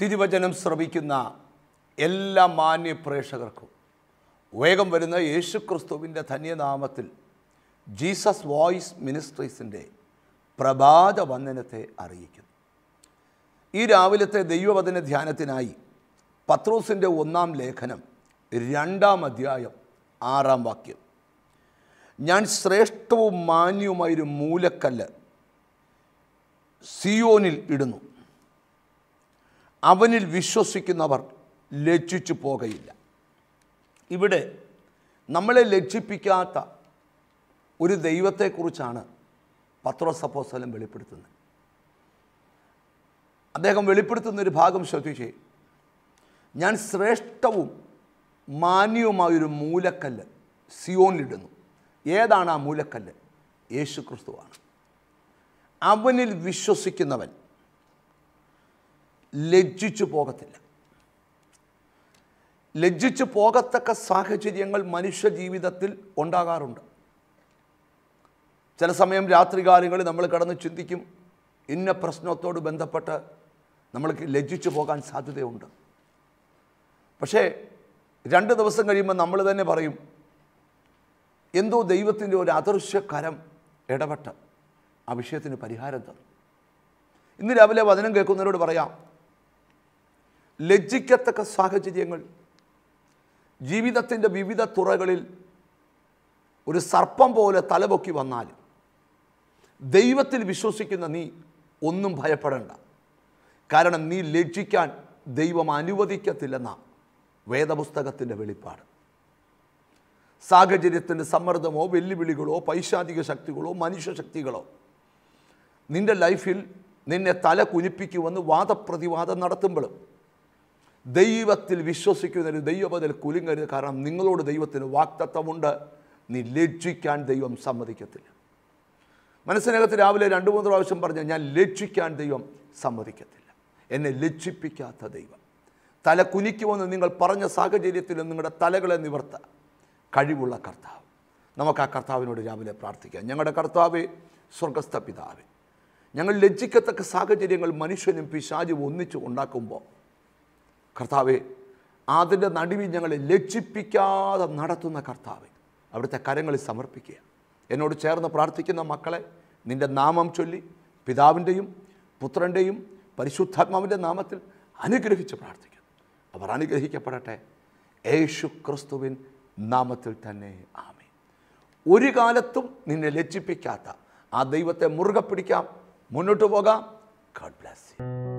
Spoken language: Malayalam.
തിരുവചനം ശ്രവിക്കുന്ന എല്ലാ മാന്യ പ്രേക്ഷകർക്കും വേഗം വരുന്ന യേശുക്രിസ്തുവിന്റെ ധന്യനാമത്തിൽ ജീസസ് വോയിസ് മിനിസ്ട്രീസിന്റെ പ്രഭാത വന്ദനത്തെ അറിയിക്കുന്നു. ഈ രാവിലത്തെ ദൈവവചന ധ്യാനത്തിനായി പത്രോസിന്റെ ഒന്നാം ലേഖനം രണ്ടാം അധ്യായം ആറാം വാക്യം. ഞാൻ ശ്രേഷ്ഠവും മാന്യവുമായൊരു മൂലക്കല്ല് സിയോനിൽ ഇടുന്നു. അവനിൽ വിശ്വസിക്കുന്നവർ ലജ്ജിച്ചു പോകയില്ല. ഇവിടെ നമ്മളെ ലജ്ജിപ്പിക്കാത്ത ഒരു ദൈവത്തെക്കുറിച്ചാണ് പത്രോസ് അപ്പോസ്തലൻ വെളിപ്പെടുത്തുന്നത്. അദ്ദേഹം വെളിപ്പെടുത്തുന്ന ഒരു ഭാഗം ശ്രദ്ധിച്ചേ. ഞാൻ ശ്രേഷ്ഠവും മാന്യവുമായൊരു മൂലക്കല്ല് സിയോനിലിടുന്നു. ഏതാണ് ആ മൂലക്കല്ല്? യേശു ക്രിസ്തുവാണ് അവനിൽ വിശ്വസിക്കുന്നവൻ ലജ്ജിച്ചു പോകത്തില്ല. ലജ്ജിച്ചു പോകത്തക്ക സാഹചര്യങ്ങൾ മനുഷ്യ ജീവിതത്തിൽ ഉണ്ടാകാറുണ്ട്. ചില സമയം രാത്രികാലങ്ങളിൽ നമ്മൾ കിടന്ന് ചിന്തിക്കും ഇന്ന പ്രശ്നത്തോട് ബന്ധപ്പെട്ട് നമ്മൾക്ക് ലജ്ജിച്ചു പോകാൻ സാധ്യതയുണ്ട്. പക്ഷേ രണ്ട് ദിവസം കഴിയുമ്പോൾ നമ്മൾ തന്നെ പറയും എന്തോ ദൈവത്തിന്റെ ഒരു അദൃശ്യകരം ഇടപെട്ട് ആ വിഷയത്തിന് പരിഹാരം തന്നു. ഇന്ന് രാവിലെ വചനം കേൾക്കുന്നവരോട് പറയാം ലജ്ജിക്കത്തക്ക സാഹചര്യങ്ങൾ. ജീവിതത്തിന്റെ വിവിധ തുറകളിൽ ഒരു സർപ്പം പോലെ തലപൊക്കി വന്നാൽ ദൈവത്തിൽ വിശ്വസിക്കുന്ന നീ ഒന്നും ഭയപ്പെടേണ്ട. കാരണം നീ ലജ്ജിക്കാൻ ദൈവം അനുവദിക്കത്തില്ലെന്ന വേദപുസ്തകത്തിന്റെ വെളിപ്പാട്. സാഹചര്യത്തിന്റെ സമ്മർദ്ദമോ വെല്ലുവിളികളോ പൈശാചിക ശക്തികളോ മനുഷ്യശക്തികളോ നിന്റെ ലൈഫിൽ നിന്നെ തല കുനിപ്പിക്കുമെന്ന് വാദപ്രതിവാദം നടത്തുമ്പോഴും ദൈവത്തിൽ വിശ്വസിക്കുന്നതിന് ദൈവത്തിൽ കുലുങ്ങരുത് കാരണം നിങ്ങളോട് ദൈവത്തിന് വാക്തത്വമുണ്ട്. നീ ലജ്ജിക്കാൻ ദൈവം സമ്മതിക്കത്തില്ല. മനസ്സിനകത്ത് രാവിലെ രണ്ട് മൂന്ന് പ്രാവശ്യം പറഞ്ഞു ഞാൻ ലക്ഷിക്കാൻ ദൈവം സമ്മതിക്കത്തില്ല. എന്നെ ലജ്ജിപ്പിക്കാത്ത ദൈവം. തല കുനിക്കുമെന്ന് നിങ്ങൾ പറഞ്ഞ സാഹചര്യത്തിൽ നിങ്ങളുടെ തലകളെ നിവർത്ത. കഴിവുള്ള കർത്താവ്. നമുക്ക് ആ കർത്താവിനോട് രാവിലെ പ്രാർത്ഥിക്കാം. ഞങ്ങളുടെ കർത്താവ് സ്വർഗസ്ഥ പിതാവ് ഞങ്ങൾ ലജ്ജിക്കത്തക്ക സാഹചര്യങ്ങൾ മനുഷ്യനും പിശാചും ഒന്നിച്ചു ഉണ്ടാക്കുമ്പോൾ കർത്താവെ അതിന്റെ നടുവിൽ ഞങ്ങളെ ലജ്ജിപ്പിക്കാതെ നടത്തുന്ന കർത്താവെ അവിടുത്തെ കരങ്ങളിൽ സമർപ്പിക്കുക. എന്നോട് ചേർന്ന് പ്രാർത്ഥിക്കുന്ന മക്കളെ നിന്റെ നാമം ചൊല്ലി പിതാവിന്റെയും പുത്രന്റെയും പരിശുദ്ധാത്മാവിന്റെ നാമത്തിൽ അനുഗ്രഹിച്ച് പ്രാർത്ഥിക്കുന്നു. അവർ അനുഗ്രഹിക്കപ്പെടട്ടെ. യേശു ക്രിസ്തുവിൻ നാമത്തിൽ തന്നെ. ആമേ ഒരു കാലത്തും നിന്നെ ലജ്ജിപ്പിക്കാത്ത ആ ദൈവത്തെ മുറുകെ പിടിക്കാം. മുന്നോട്ട് പോകാം. God bless you.